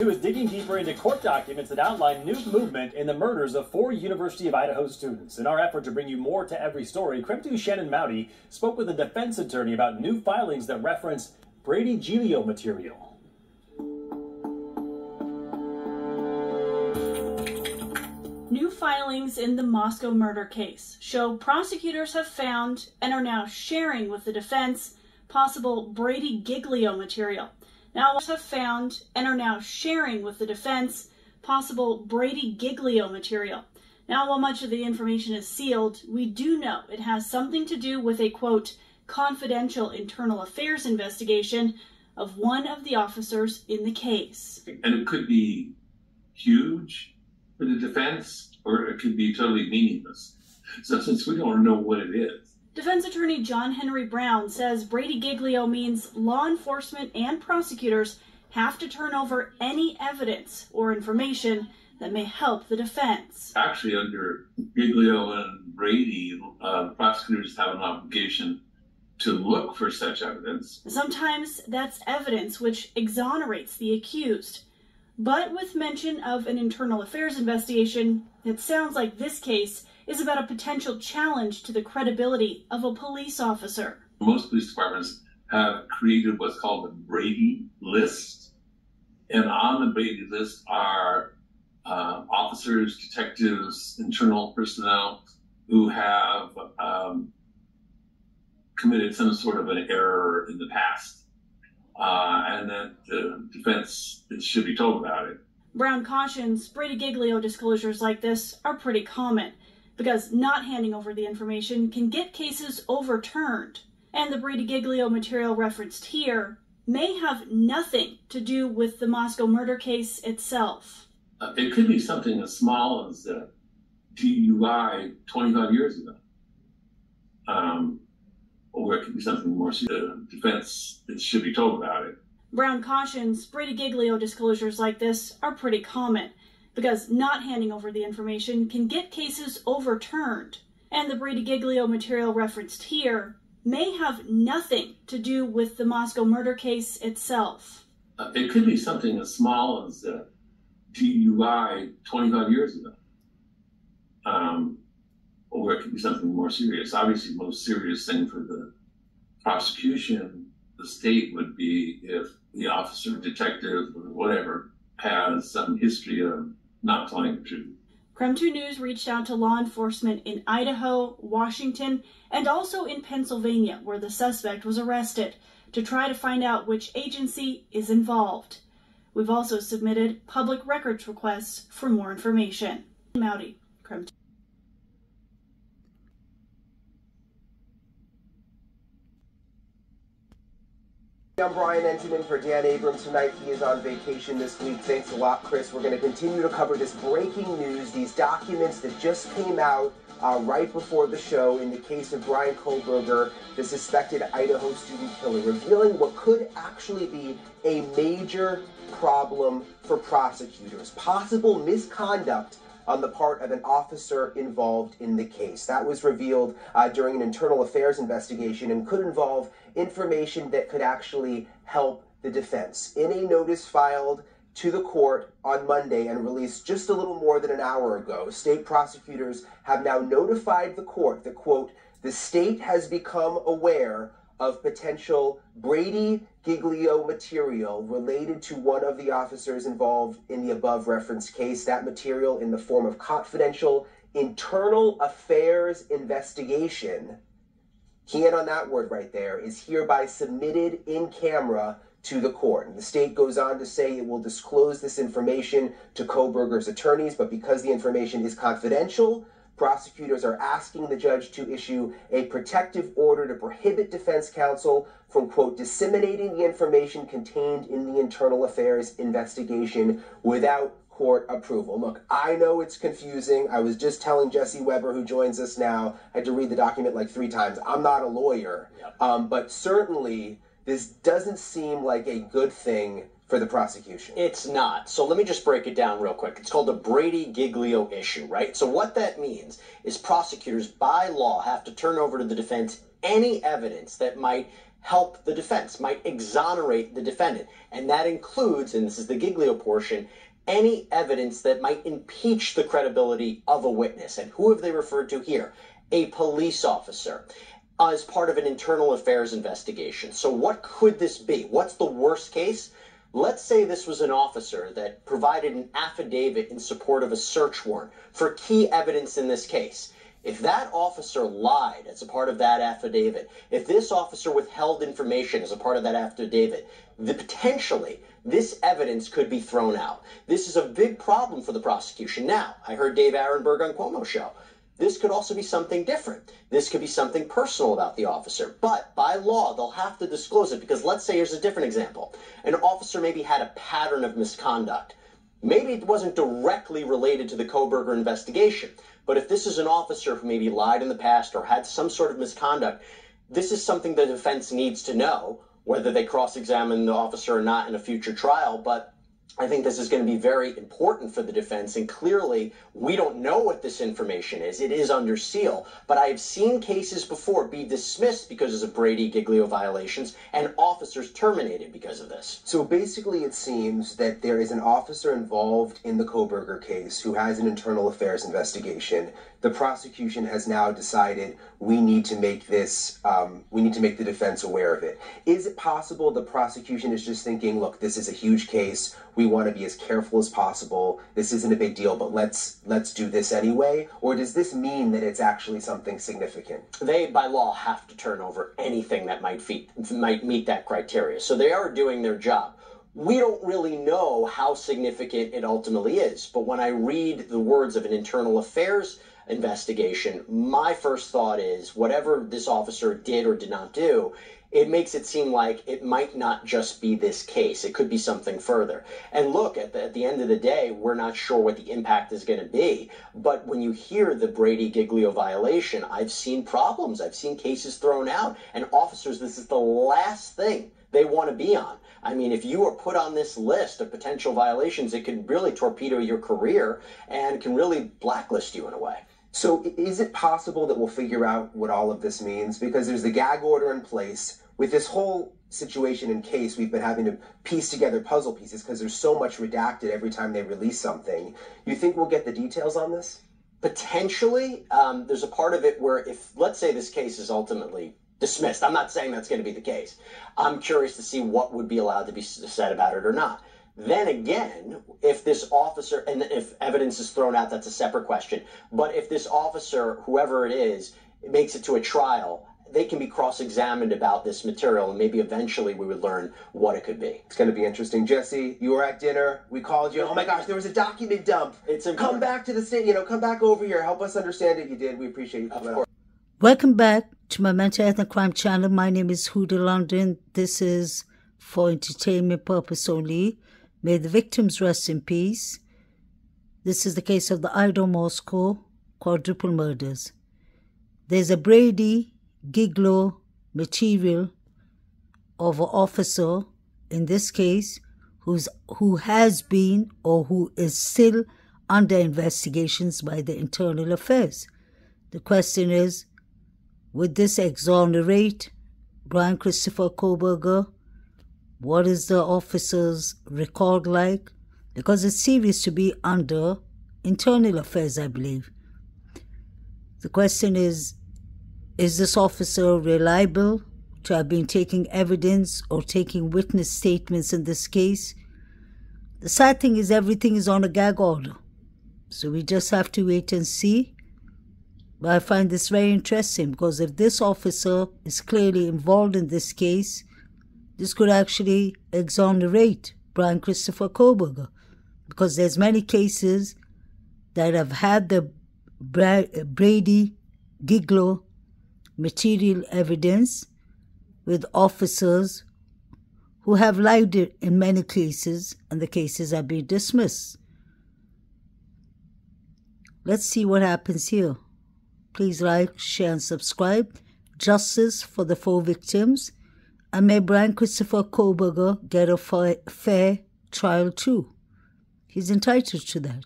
Was digging deeper into court documents that outline new movement in the murders of four University of Idaho students. In our effort to bring you more to every story, 2 Shannon Mowdy spoke with a defense attorney about new filings that reference Brady Giglio material. New filings in the Moscow murder case show prosecutors have found and are now sharing with the defense possible Brady Giglio material now have found and are now sharing with the defense possible Brady Giglio material. Now, while much of the information is sealed, we do know it has something to do with a quote, confidential internal affairs investigation of one of the officers in the case. And it could be huge for the defense, or it could be totally meaningless. So, since we don't know what it is, Defense attorney John Henry Browne says Brady Giglio means law enforcement and prosecutors have to turn over any evidence or information that may help the defense. Actually, under Giglio and Brady, uh, prosecutors have an obligation to look for such evidence. Sometimes that's evidence which exonerates the accused. But with mention of an internal affairs investigation, it sounds like this case is about a potential challenge to the credibility of a police officer. Most police departments have created what's called the Brady List. And on the Brady List are uh, officers, detectives, internal personnel who have um, committed some sort of an error in the past. Uh, and that the defense should be told about it. Browne cautions Brady Giglio disclosures like this are pretty common because not handing over the information can get cases overturned. And the Brady Giglio material referenced here may have nothing to do with the Moscow murder case itself. Uh, it could be something as small as a DUI 25 years ago. Um, or it could be something more serious. The defense should be told about it. Browne cautions Brady Giglio disclosures like this are pretty common because not handing over the information can get cases overturned. And the Brady Giglio material referenced here may have nothing to do with the Moscow murder case itself. Uh, it could be something as small as a DUI 25 years ago. Um, or it could be something more serious. Obviously, the most serious thing for the prosecution, the state, would be if the officer, detective, or whatever has some history of not the truth. KREM 2 News reached out to law enforcement in Idaho, Washington, and also in Pennsylvania, where the suspect was arrested, to try to find out which agency is involved. We've also submitted public records requests for more information. Mowdy, KREM 2. I'm Brian Enterman for Dan Abrams tonight. He is on vacation this week. Thanks a lot, Chris. We're going to continue to cover this breaking news, these documents that just came out uh, right before the show in the case of Brian Kohberger, the suspected Idaho student killer, revealing what could actually be a major problem for prosecutors. Possible misconduct on the part of an officer involved in the case. That was revealed uh, during an internal affairs investigation and could involve information that could actually help the defense. In a notice filed to the court on Monday and released just a little more than an hour ago, state prosecutors have now notified the court that, quote, the state has become aware of potential Brady Giglio material related to one of the officers involved in the above referenced case. That material in the form of confidential internal affairs investigation. Key on that word right there is hereby submitted in camera to the court. And the state goes on to say it will disclose this information to Kohberger's attorneys, but because the information is confidential, prosecutors are asking the judge to issue a protective order to prohibit defense counsel from, quote, disseminating the information contained in the internal affairs investigation without court approval. Look, I know it's confusing. I was just telling Jesse Weber, who joins us now, I had to read the document like three times. I'm not a lawyer, yep. um, but certainly this doesn't seem like a good thing for the prosecution. It's not. So let me just break it down real quick. It's called the Brady Giglio issue, right? So what that means is prosecutors by law have to turn over to the defense any evidence that might help the defense, might exonerate the defendant. And that includes, and this is the Giglio portion, any evidence that might impeach the credibility of a witness. And who have they referred to here? A police officer uh, as part of an internal affairs investigation. So, what could this be? What's the worst case? Let's say this was an officer that provided an affidavit in support of a search warrant for key evidence in this case. If that officer lied as a part of that affidavit, if this officer withheld information as a part of that affidavit, the, potentially this evidence could be thrown out. This is a big problem for the prosecution. Now, I heard Dave Aronberg on Cuomo show. This could also be something different. This could be something personal about the officer. But by law, they'll have to disclose it because let's say here's a different example. An officer maybe had a pattern of misconduct. Maybe it wasn't directly related to the Kohberger investigation. But if this is an officer who maybe lied in the past or had some sort of misconduct, this is something the defense needs to know, whether they cross examine the officer or not in a future trial. But I think this is going to be very important for the defense. And clearly, we don't know what this information is. It is under seal. But I have seen cases before be dismissed because of Brady Giglio violations and officers terminated because of this. So basically, it seems that there is an officer involved in the Kohberger case who has an internal affairs investigation. The prosecution has now decided we need to make this, um, we need to make the defense aware of it. Is it possible the prosecution is just thinking, look, this is a huge case. We want to be as careful as possible. This isn't a big deal, but let's let's do this anyway? Or does this mean that it's actually something significant? They, by law, have to turn over anything that might, feet, might meet that criteria. So they are doing their job. We don't really know how significant it ultimately is, but when I read the words of an internal affairs investigation, my first thought is whatever this officer did or did not do, it makes it seem like it might not just be this case. It could be something further. And look, at the, at the end of the day, we're not sure what the impact is going to be. But when you hear the Brady Giglio violation, I've seen problems. I've seen cases thrown out. And officers, this is the last thing they want to be on. I mean, if you are put on this list of potential violations, it can really torpedo your career and can really blacklist you in a way. So, is it possible that we'll figure out what all of this means? Because there's the gag order in place. With this whole situation in case, we've been having to piece together puzzle pieces because there's so much redacted every time they release something. You think we'll get the details on this? Potentially, um, there's a part of it where if, let's say, this case is ultimately dismissed. I'm not saying that's going to be the case. I'm curious to see what would be allowed to be said about it or not. Then again, if this officer, and if evidence is thrown out, that's a separate question. But if this officer, whoever it is, makes it to a trial, they can be cross-examined about this material, and maybe eventually we would learn what it could be. It's going to be interesting. Jesse, you were at dinner. We called you. Oh my gosh, there was a document dump. It's important. come back to the state. You know, come back over here. Help us understand it. You did. We appreciate you coming. Up. Welcome back to my mental health and crime channel. My name is Huda London. This is for entertainment purpose only. May the victims rest in peace. This is the case of the Idaho Moscow quadruple murders. There's a Brady Giglio material of an officer, in this case, who's who has been or who is still under investigations by the Internal Affairs. The question is, would this exonerate Brian Christopher Kohberger what is the officer's record like? Because it's serious to be under internal affairs, I believe. The question is Is this officer reliable to have been taking evidence or taking witness statements in this case? The sad thing is, everything is on a gag order. So we just have to wait and see. But I find this very interesting because if this officer is clearly involved in this case, this could actually exonerate Brian Christopher Kohberger because there's many cases that have had the Brady Giglio material evidence with officers who have lied in many cases and the cases have been dismissed. Let's see what happens here. Please like, share, and subscribe. Justice for the four victims and may Brian Christopher Kohberger get a fair trial too. He's entitled to that.